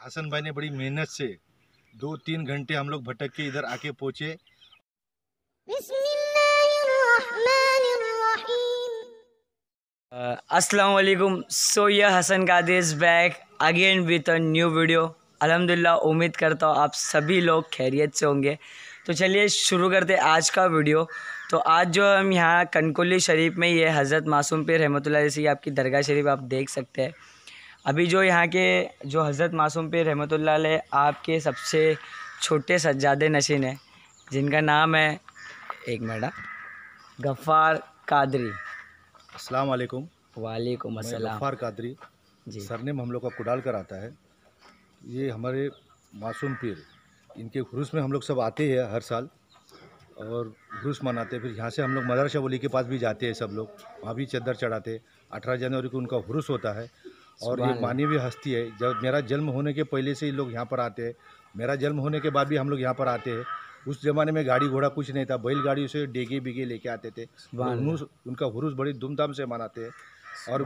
हसन भाई ने बड़ी मेहनत से दो तीन घंटे हम लोग भटक के इधर आके पहुँचे। अस्सलाम वालेकुम सो ये Hasan Qadir back again with a new video अल्हम्दुलिल्लाह उम्मीद करता हूँ आप सभी लोग खैरियत से होंगे। तो चलिए शुरू करते आज का वीडियो तो आज जो हम यहाँ कनकुली शरीफ में ये हज़रत मासूम पीर रहमतुल्लाह जैसे आपकी दरगाह शरीफ आप देख सकते हैं। अभी जो यहाँ के जो हज़रत मासूम पीर रहमतुल्लाह आपके सबसे छोटे सज्जादे नशीन हैं जिनका नाम है एक मैडम गफ़ार कादरी। अस्सलाम वालेकुम वालेकुम अस्सलाम। गफ्फार कादरी जी। सरनेम हम लोग का कुडाल कर आता है। ये हमारे मासूम पीर इनके हुरूस में हम लोग सब आते हैं हर साल और हुरूस मनाते हैं। फिर यहाँ से हम लोग मदरसा वली के पास भी जाते हैं सब लोग वहाँ भी चद्दर चढ़ाते अठारह जनवरी को उनका हुरूस होता है और ये। मानवीय हस्ती है। जब मेरा जन्म होने के पहले से ही लोग यहाँ पर आते हैं मेरा जन्म होने के बाद भी हम लोग यहाँ पर आते हैं। उस ज़माने में गाड़ी घोड़ा कुछ नहीं था बैलगाड़ी से डेगे बिगे लेके आते थे। सुभान उनका हुरूस बड़ी धूमधाम से मनाते हैं। और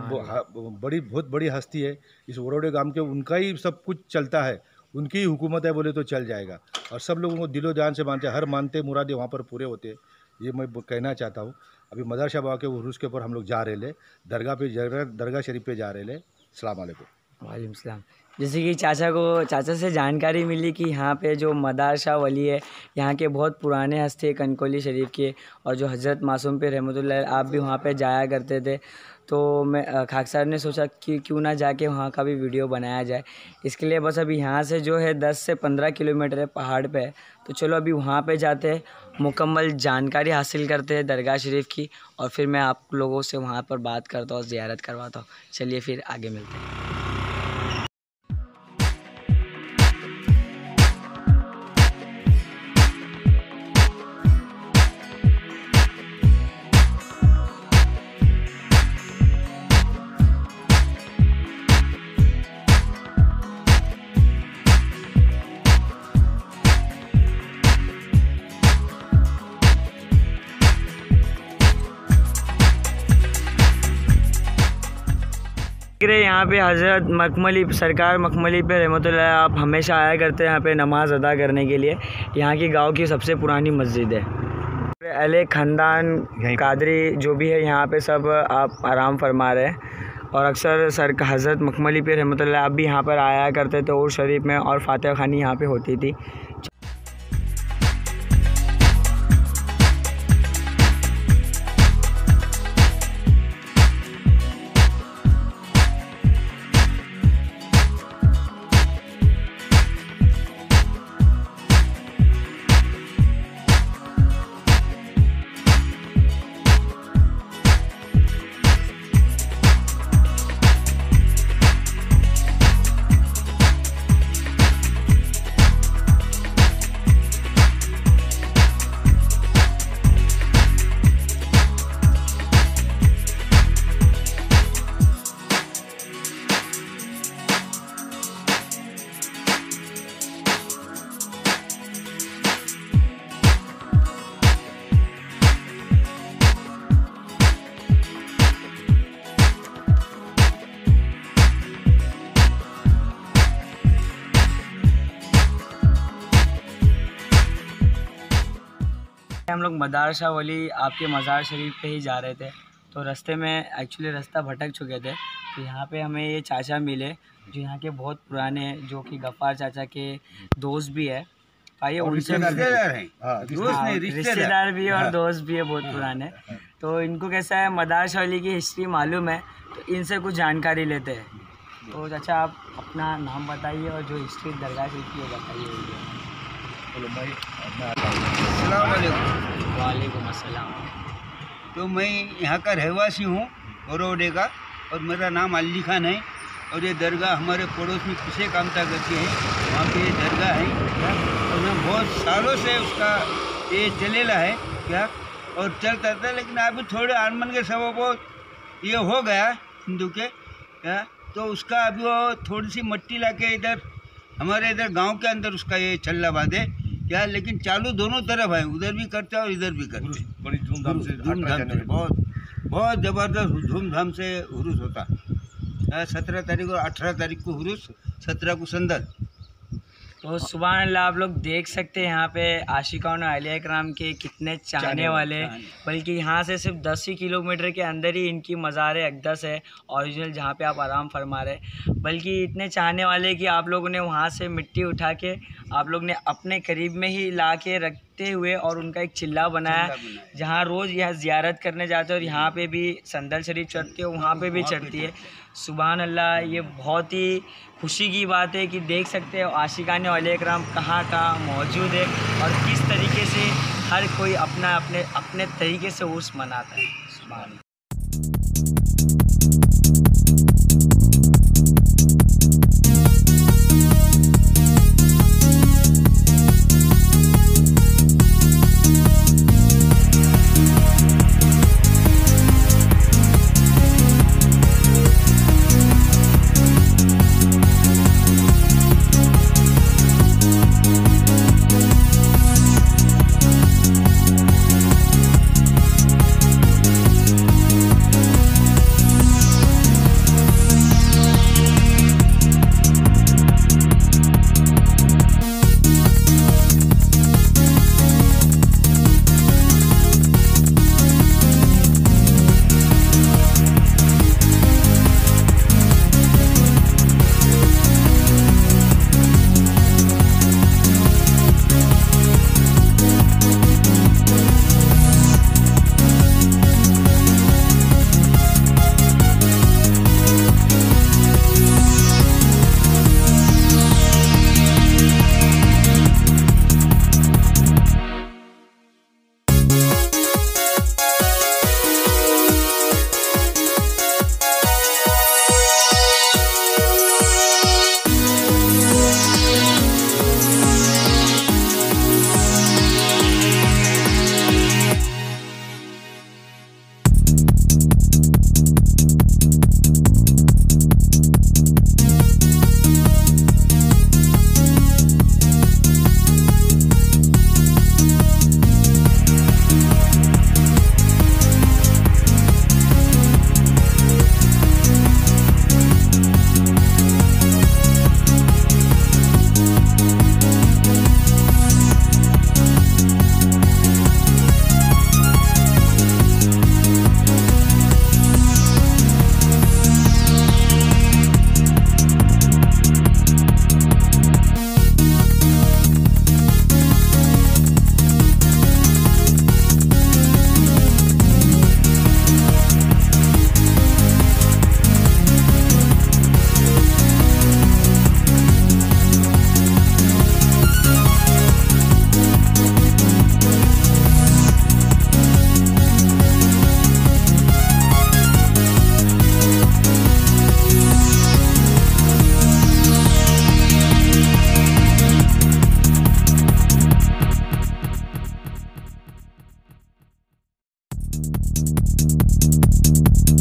बड़ी बहुत बड़ी हस्ती है। इस वरोडे गाँव के उनका ही सब कुछ चलता है। उनकी ही हुकूमत है बोले तो चल जाएगा। और सब लोगों को दिलो जान से मानते हर मानते मुरादे वहाँ पर पूरे होते हैं। ये मैं कहना चाहता हूँ। अभी मदरसा बाबा के उर्स के ऊपर हम लोग जा रहे ले। दरगाह पे दरगाह शरीफ पे जा रहे ले। वालेकुम सलाम। जैसे कि चाचा को, चाचा से जानकारी मिली कि यहाँ पे जो मदार शाह वली है, यहाँ के बहुत पुराने हस्ते कनकोली शरीफ के, और जो हज़रत मासूम पे रहमतुल्लाह आप भी वहाँ पे जाया करते थे। तो मैं खाक साहब ने सोचा कि क्यों ना जाके वहाँ का भी वीडियो बनाया जाए। इसके लिए बस अभी यहाँ से जो है दस से पंद्रह किलोमीटर है पहाड़ पे। तो चलो अभी वहाँ पे जाते हैं, मुकम्मल जानकारी हासिल करते हैं दरगाह शरीफ की और फिर मैं आप लोगों से वहाँ पर बात करता हूँ, ज्यारत करवाता हूँ। चलिए फिर आगे मिलते हैं। रहे हैं यहाँ पे हज़रत मखमली सरकार मखमली पे रहमतुल्लाह आप हमेशा आया करते हैं यहाँ पे नमाज़ अदा करने के लिए। यहाँ की गाँव की सबसे पुरानी मस्जिद है। अले ख़ानदान कादरी जो भी है यहाँ पे सब आप आराम फरमा रहे हैं। और अक्सर सर हज़रत मखमली पे रहमतुल्लाह आप भी यहाँ पर आया करते थे और शरीफ में और फातह खानी यहाँ पर होती थी। हम लोग मदार शाह वली आपके मज़ार शरीफ पे ही जा रहे थे। तो रास्ते में एक्चुअली रास्ता भटक चुके थे। तो यहाँ पे हमें ये चाचा मिले जो यहाँ के बहुत पुराने हैं जो कि गफ्फार चाचा के दोस्त भी है। आइए उनसे रिश्तेदार हैं। हाँ हाँ, रिश्तेदार। भी है। और दोस्त भी है बहुत पुराने। तो इनको कैसा है मदार वली की हिस्ट्री मालूम है तो इनसे कुछ जानकारी लेते हैं। तो चाचा आप अपना नाम बताइए और जो हिस्ट्री दरगाह शरीफ की बताइए बोलो भाई मैं अस्सलाम वालेकुम वालेकुम अस्सलाम तो मैं यहाँ का रहवासी हूँ बरोडे का और मेरा नाम अली खान है और ये दरगाह हमारे पड़ोस में किसे कामता करती है वहाँ पे ये दरगाह है और मैं बहुत सालों से उसका ये चलेला है क्या? और चलता था लेकिन अभी थोड़े आनमन के सबब वो ये हो गया हिंदू के क्या? तो उसका अभी वो थोड़ी सी मट्टी ला के इधर हमारे इधर गाँव के अंदर उसका ये छल्ला बांधे क्या लेकिन चालू दोनों तरफ़ है उधर भी करते हैं और इधर भी करते हैं। बड़ी धूमधाम से धूमधाम से बहुत बहुत ज़बरदस्त धूमधाम से हुरूस होता। है सत्रह तारीख और अठारह तारीख को हुरूस सत्रह को संदल। तो सुबह अल्लाह आप लोग देख सकते हैं यहाँ पे आशिकान अलिया कराम के कितने चाहने वाले। बल्कि यहाँ से सिर्फ़ दस ही किलोमीटर के अंदर ही इनकी मज़ार अकदस है ओरिजिनल जहाँ पे आप आराम फरमा रहे बल्कि इतने चाहने वाले कि आप लोगों ने वहाँ से मिट्टी उठा के आप लोग ने अपने करीब में ही ला के रखते हुए और उनका एक चिल्ला बनाया। बनाया। जहाँ रोज़ यह ज़ियारत करने जाते हैं और यहाँ पे भी संदल शरीफ चढ़ती है वहाँ पे भी चढ़ती है। सुबहान अल्लाह ये बहुत ही खुशी की बात है कि देख सकते हो आशिकान कराम कहाँ कहाँ मौजूद है और किस तरीके से हर कोई अपना अपने अपने तरीके से उर्स मनाता है। सुबहान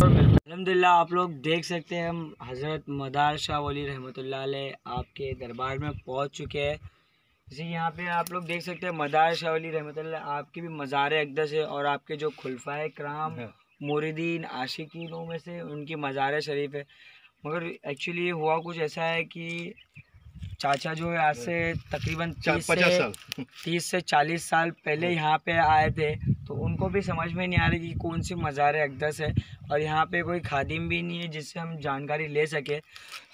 अलहमदिल्ला आप लोग देख सकते हैं हम हज़रत मदार शाह वली अलैह आपके दरबार में पहुँच चुके हैं। जैसे यहाँ पे आप लोग देख सकते हैं मदार शाह वली रहमतुल्लाह आपकी भी मज़ार अकदस है और आपके जो खुलफा कराम हाँ। मुरीदीन आशिकीनों में से उनकी मज़ार शरीफ है। मगर एक्चुअली हुआ कुछ ऐसा है कि चाचा जो है आज से तकरीबन चार- तीस पचास से तीस से चालीस साल पहले यहाँ पे आए थे। तो उनको भी समझ में नहीं आ रही कि कौन सी मज़ार अकदस है और यहाँ पे कोई खादिम भी नहीं है जिससे हम जानकारी ले सके।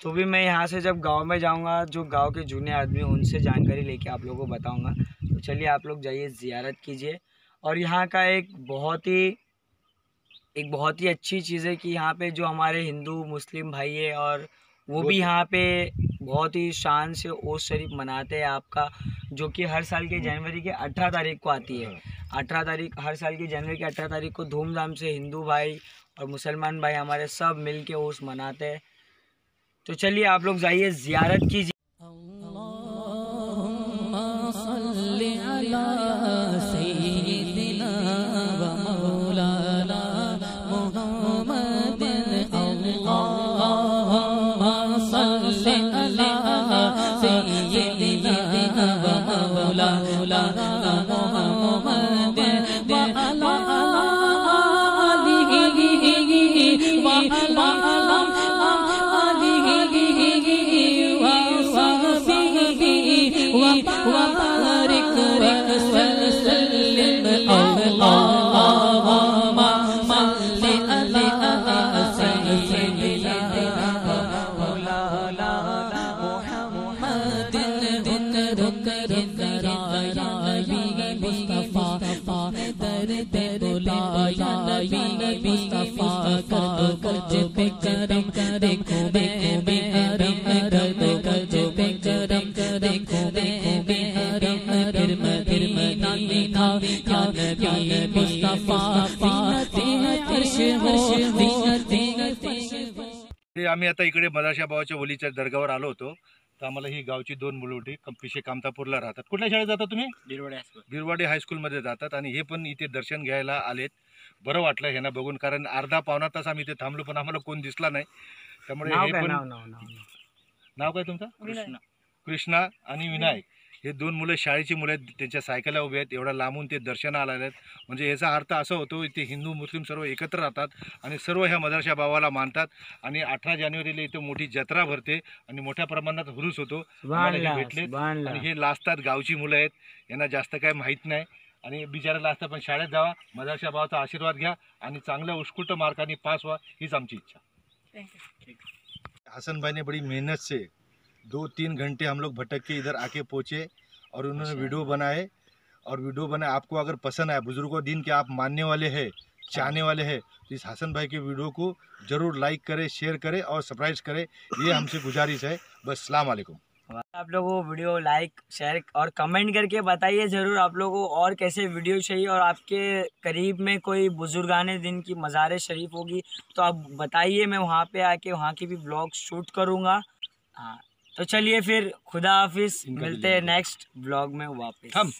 तो भी मैं यहाँ से जब गाँव में जाऊँगा जो गाँव के जूने आदमी हैं, उनसे जानकारी लेके आप लोगों को बताऊँगा। तो चलिए आप लोग जाइए ज़ियारत कीजिए। और यहाँ का एक बहुत ही एक बहुत ही अच्छी चीज़ है कि यहाँ पे जो हमारे हिंदू मुस्लिम भाई है और वो भी यहाँ पे बहुत ही शान से ओस शरीफ मनाते हैं आपका जो कि हर साल के जनवरी के अठारह तारीख को आती है। अठारह तारीख, हर साल की जनवरी की अठारह तारीख को धूमधाम से हिंदू भाई और मुसलमान भाई हमारे सब मिल के उस मनाते हैं। तो चलिए आप लोग जाइए, ज़्यारत कीजिए। आम्ही आता इकडे मदाशा भावाच्या ओलीच्या दर्गावर आलो होतो तर आम्हाला ही गावची दोन मुलं होती पिशे कामतापूरला राहतात कुठल्या शाळेत जातात तुम्ही हायस्कूल मध्ये जातात आणि हे पण इथे दर्शन घ्यायला आलेत बरं वाटलं ह्यांना बघून कारण अर्धा पावणा तास आम्ही इथे थांबलो पण आम्हाला कोण दिसला नाही. त्यामुळे नाव हे काय? पण नाव नाव नाव नाव. काय तुमचं? कृष्णा. कृष्णा आणि विनायक. हे दोन मुलं शाळेची मुलं आहेत त्यांच्या सायकलला उभे आहेत एवढ्या लांबून ते दर्शनाला आले आहेत. म्हणजे याचा अर्थ असा होतो इथे हिंदू मुस्लिम सर्व एकत्र राहतात आणि सर्व ह्या मदरशा बाबाला मानतात आणि अठरा जानेवारीला इथं मोठी जत्रा भरते आणि मोठ्या प्रमाणात हुरूस होतो. आम्हाला हे सुभानला भेटलेत. सुभानला आणि हे लाजतात गावची मुलं आहेत. यांना जास्त काय माहीत नाही. आणि बिचारा लाजतात पण शाळेत जावा. मदरशा बाबाचा आशीर्वाद घ्या आणि चांगल्या उत्कृष्ट मार्काने पास व्हा हीच आमची इच्छा. हसन भाई ने बड़ी मेहनत से दो तीन घंटे हम लोग भटक के इधर आके पहुँचे और उन्होंने वीडियो बनाए और वीडियो बनाए आपको अगर पसंद आए बुज़ुर्गों दिन के आप मानने वाले हैं चाहने वाले हैं तो इस हसन भाई के वीडियो को ज़रूर लाइक करें शेयर करें और सब्सक्राइब करें। ये हमसे गुजारिश है। बस सलाम वालेकुम आप लोगों को वीडियो लाइक शेयर और कमेंट करके बताइए ज़रूर आप लोगों को और कैसे वीडियो चाहिए और आपके करीब में कोई बुजुर्गान दिन की मज़ार शरीफ होगी तो आप बताइए मैं वहाँ पे आके वहाँ की भी ब्लॉग शूट करूँगा। हाँ तो चलिए फिर खुदा हाफिज मिलते हैं नेक्स्ट ब्लॉग में वापस। हम